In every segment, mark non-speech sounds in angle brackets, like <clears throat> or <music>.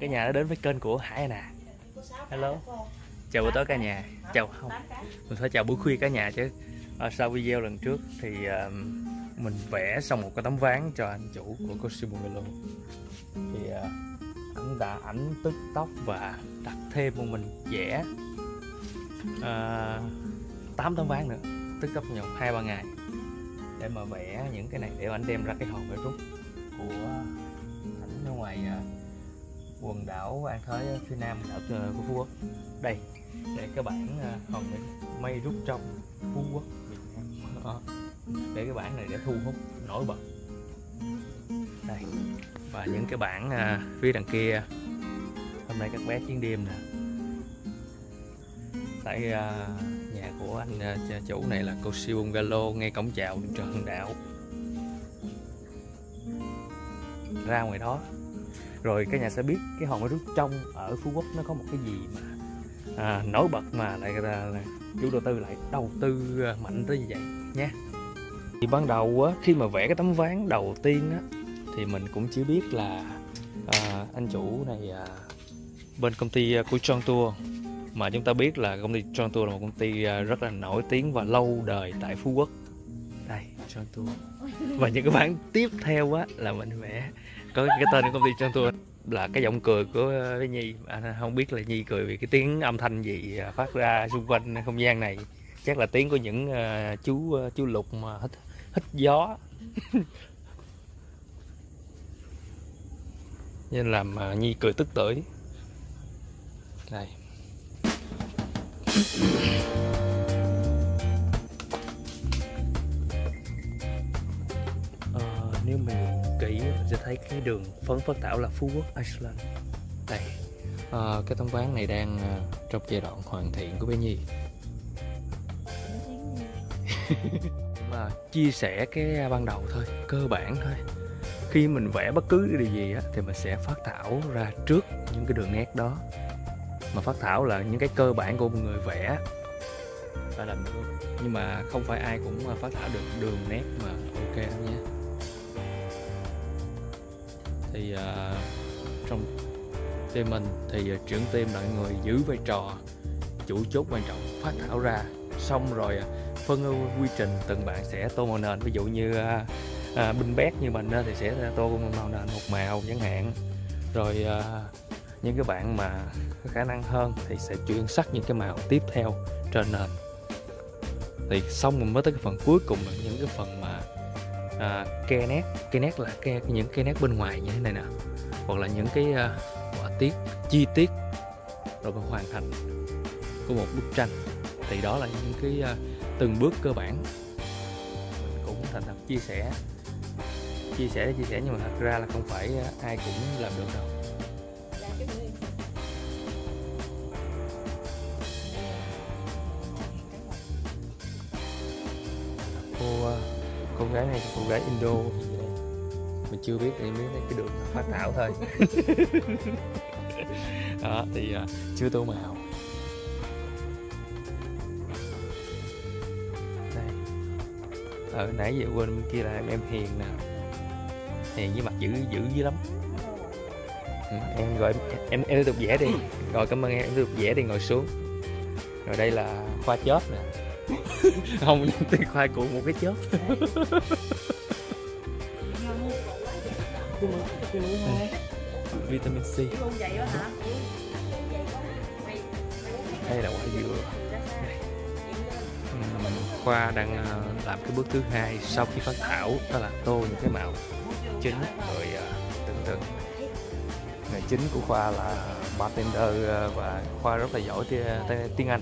cả nhà đã đến với kênh của Hải nè, à. Hello. Chào buổi tối cả nhà. Chào không. Mình phải chào buổi khuya cả nhà chứ. À, Sau video lần trước thì uh, Mình vẽ xong một cái tấm ván cho anh chủ của Cosi Bungalow Thì ờ, uh, Anh đã ảnh tức tóc và đặt thêm một mình vẽ ờ, uh, 8 tấm ván nữa. Tức tóc nhau 2-3 ngày. Để mà vẽ những cái này để anh đem ra cái hòm để rút của ảnh ở ngoài uh, quần đảo An Thới phía nam đảo của Phú Quốc. Đây, để các bạn à, hòn mây rút trong Phú Quốc. Để cái bản này để thu hút nổi bật. Đây, và những cái bản à, phía đằng kia. Hôm nay các bé chiến đêm nè. Tại à, nhà của anh chủ này là cô siêu bungalow ngay cổng chào trường đảo. Ra ngoài đó rồi các nhà sẽ biết cái hòn rút trong ở phú quốc nó có một cái gì mà à, nổi bật mà lại là, là chủ đầu tư lại đầu tư à, mạnh tới như vậy nha thì ban đầu á, khi mà vẽ cái tấm ván đầu tiên á, thì mình cũng chỉ biết là à, anh chủ này à, bên công ty của John Tour. Mà chúng ta biết là công ty John Tour là một công ty à, rất là nổi tiếng và lâu đời tại Phú Quốc. Đây John Tour. Và những cái bản tiếp theo á là mình vẽ có cái tên của công ty Trang Tour là cái giọng cười của ờ, với Nhi. Anh không biết là Nhi cười vì cái tiếng âm thanh gì à, phát ra xung quanh không gian này. Chắc là tiếng của những uh, chú uh, chú lục mà hít hít gió. <laughs> Nên làm uh, Nhi cười tức tưởi. Đây ờ, nếu mình kỹ sẽ thấy cái đường phấn phất thảo là Phú Quốc Iceland. Đây à, cái tấm ván này đang uh, trong giai đoạn hoàn thiện của bé Nhi. <laughs> Mà chia sẻ cái ban đầu thôi cơ bản thôi. Khi mình vẽ bất cứ điều gì á, thì mình sẽ phát thảo ra trước những cái đường nét đó. Mà phát thảo là những cái cơ bản của một người vẽ. Phải làm được nhưng mà không phải ai cũng phát thảo được đường nét mà ok đâu nha thì uh, trong team mình thì uh, trưởng team là người giữ vai trò chủ chốt quan trọng phát thảo ra. Xong rồi uh, phân quy trình từng bạn sẽ tô màu nền. Ví dụ như uh, uh, binh bét như mình uh, thì sẽ tô màu nền một màu chẳng hạn. Rồi uh, những cái bạn mà có khả năng hơn thì sẽ chuyển sắc những cái màu tiếp theo trên nền. Thì xong mình mới tới cái phần cuối cùng là những cái phần mà à, ke nét ke nét là ke những cái nét bên ngoài như thế này nè. Hoặc là những cái à, họa tiết chi tiết rồi mình hoàn thành của một bức tranh. Thì đó là những cái à, từng bước cơ bản. Mình cũng thành thật chia sẻ chia sẻ chia sẻ nhưng mà thật ra là không phải à, ai cũng làm được đâu. Cô gái này cô gái Indo. Mình chưa biết thì biết cái đường phát thảo thôi. <laughs> Đó thì uh, chưa tô màu. Đây. Ở ờ, nãy giờ quên bên kia là em, em hiền nè. Hiền với mặt dữ dữ dữ lắm. Ừ, em gọi em, em em tiếp tục vẽ đi. Rồi cảm ơn em em tiếp tục vẽ đi ngồi xuống. Rồi đây là khoa chớp nè <laughs> không thì khoai cuộn một cái chớp <laughs> vitamin C. Đây là quả dừa. Khoa đang làm cái bước thứ hai sau khi phát thảo đó là tô những cái màu chính rồi từng từng nghề chính của khoa là bartender và khoa rất là giỏi tiếng anh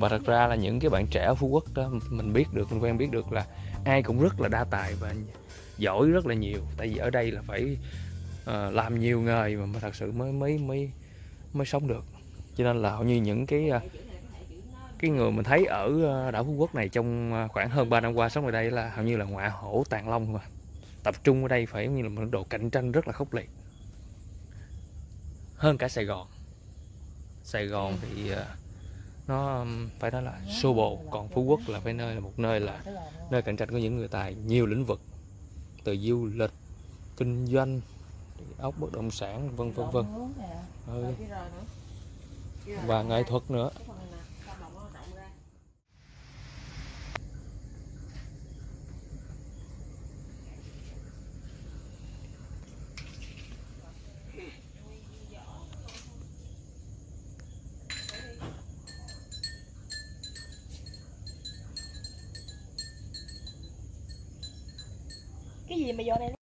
và thật ra là những cái bạn trẻ ở phú quốc đó mình biết được mình quen biết được là ai cũng rất là đa tài và giỏi rất là nhiều. Tại vì ở đây là phải uh, làm nhiều nghề mà, mà thật sự mới mới mới mới sống được. Cho nên là hầu như những cái uh, cái người mình thấy ở ờ, đảo phú quốc này trong khoảng hơn 3 năm qua sống ở đây là hầu như là ngoại hổ tàn long mà. Tập trung ở đây phải như là một độ cạnh tranh rất là khốc liệt. Hơn cả sài gòn. Sài gòn thì uh, nó um, phải nói là xô bồ còn phú quốc là phải nơi là một nơi là nơi cạnh tranh của những người tài nhiều lĩnh vực từ du lịch kinh doanh ốc bất động sản vân vân vân. Ừ. và nghệ thuật nữa cái gì mà vô đây kiến trúc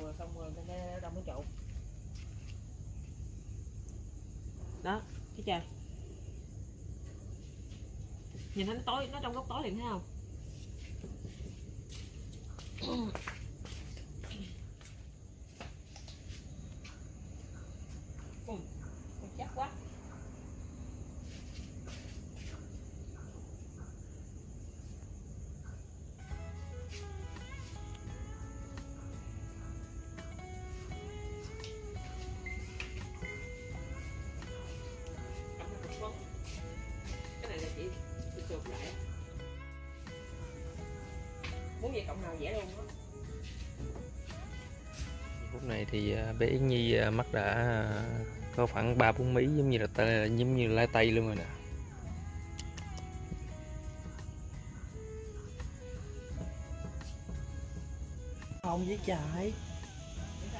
rồi xong rồi đâu đâu mới trộn đó thấy chưa nhìn thấy nó tối nó trong góc tối liền thấy không <clears throat> muốn gì cộng nào dễ luôn á. Lúc này thì à, bé Yến Nhi à, mắt đã à, có khoảng 3 4 mí giống như là tay, giống như lai tay luôn rồi nè. không với trời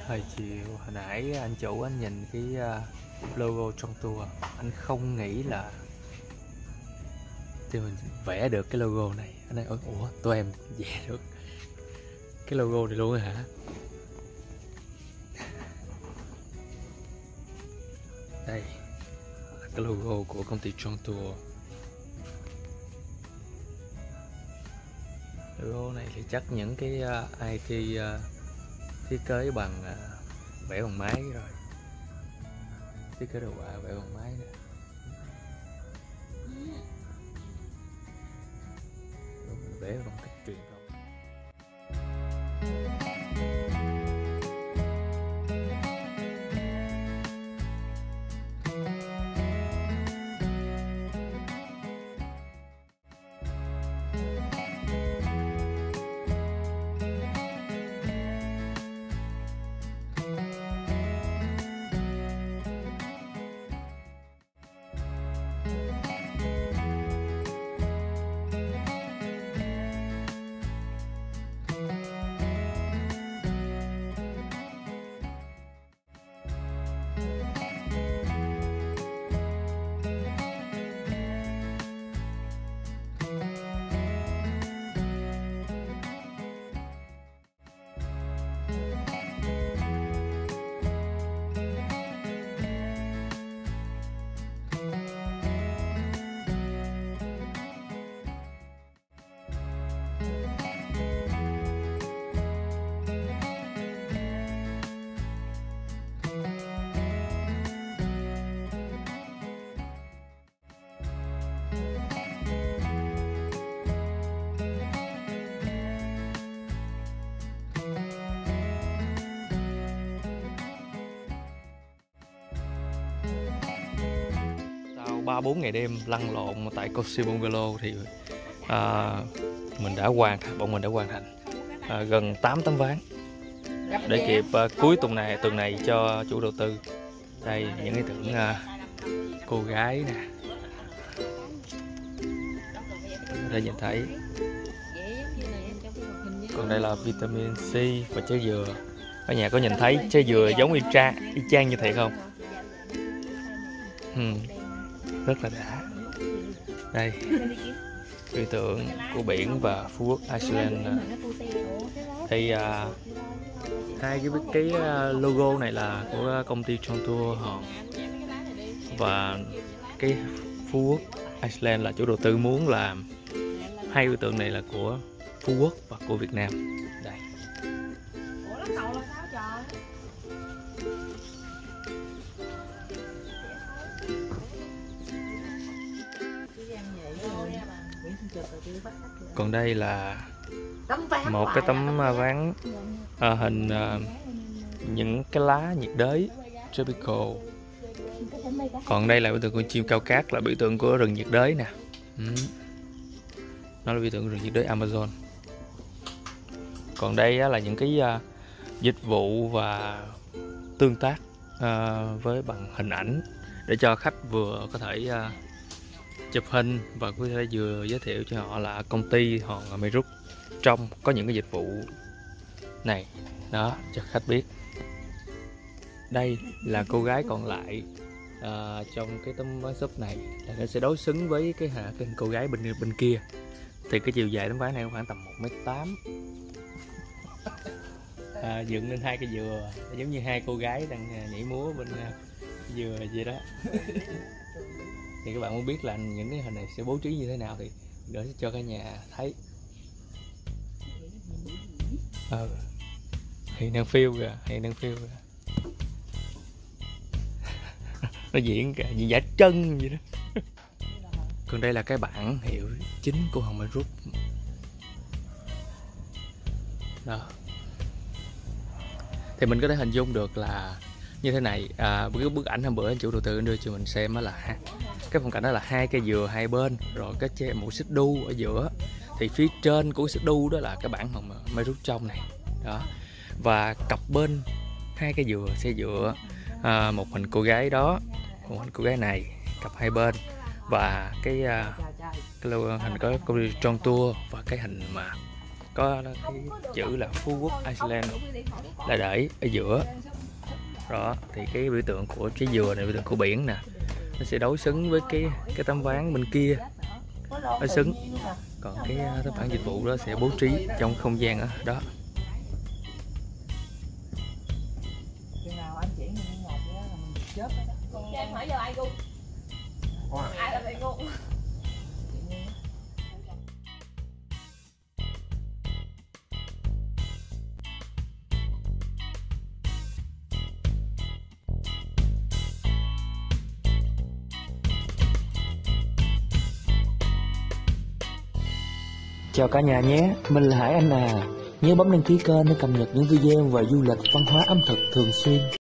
Hồi chiều hồi nãy anh chủ anh nhìn cái logo trong tour anh không nghĩ là thì mình vẽ được cái logo này anh nói ủa tụi em vẽ được. Cái logo này luôn hả? Đây là cái logo của công ty John Tour. Logo này thì chắc những cái uh, IT uh, thiết kế bằng uh, vẽ bằng máy rồi. Thiết kế đồ họa vẽ bằng máy nữa ba bốn ngày đêm lăn lộn tại Koshi Bungalow thì à, mình đã hoàn thành bọn mình đã hoàn thành à, gần 8 tấm ván để kịp à, cuối tuần này tuần này cho chủ đầu tư. Đây những ý tưởng à, cô gái nè. Có thể nhìn thấy. Còn đây là vitamin C và trái dừa. Ở nhà có nhìn thấy trái dừa giống y chang y chang như thế không? Ừ, rất là đã. Đây biểu tượng của biển và phú quốc Iceland thì uh, hai cái cái à, logo này là của công ty John Tour họ. Và cái phú quốc Iceland là chủ đầu tư muốn làm. Hai biểu tượng này là của phú quốc và của Việt Nam. Đây. Còn đây là một cái tấm à, ván. à, hình à, những cái lá nhiệt đới tropical. Còn đây là biểu tượng của chim cao cát là biểu tượng của rừng nhiệt đới nè. Ừ. nó là biểu tượng rừng nhiệt đới Amazon. Còn đây á, là những cái à, dịch vụ và tương tác à, với bằng hình ảnh để cho khách vừa có thể à, chụp hình và có thể vừa giới thiệu cho họ là công ty họ ở Meirut trong có những cái dịch vụ này đó cho khách biết. Đây là cô gái còn lại à, trong cái tấm ván shop này là nó sẽ đối xứng với cái hạ cái cô gái bên bên kia. Thì cái chiều dài tấm ván này khoảng tầm một mét tám. À, dựng lên hai cái dừa giống như hai cô gái đang nhảy múa bên ờ, dừa vậy đó thì các bạn muốn biết là những cái hình này sẽ bố trí như thế nào thì để cho cả nhà thấy. Ừ. hiện đang phiêu kìa hiện đang phiêu kìa. <laughs> Nó diễn kìa diễn giả chân vậy đó. <laughs> Còn đây là cái bản hiệu chính của Hồng Mai rút đó. Thì mình có thể hình dung được là như thế này. À, cái bức ảnh hôm bữa anh chủ đầu tư đưa cho mình xem đó là cái phong cảnh đó là hai cây dừa hai bên rồi cái che một xích đu ở giữa. Thì phía trên của xích đu đó là cái bản hồng mây rút trong này. Đó. Và cặp bên hai cây dừa xe dựa à, một hình cô gái đó một hình cô gái này cặp hai bên. Và cái à, cái lô hình có con tròn Tour và cái hình mà có cái chữ là Phú Quốc Iceland. Là để ở giữa. Đó thì cái biểu tượng của trái dừa này biểu tượng của biển nè nó sẽ đối xứng với cái cái tấm ván bên kia. Nó xứng. Còn cái à, tấm bản dịch vụ đó sẽ bố trí trong không gian đó, đó. em hỏi giờ ai gu? Ai là thầy gu? Chào cả nhà nhé, mình là Hải Anh à. Nhớ bấm đăng ký kênh để cập nhật những video về du lịch, văn hóa ẩm thực thường xuyên.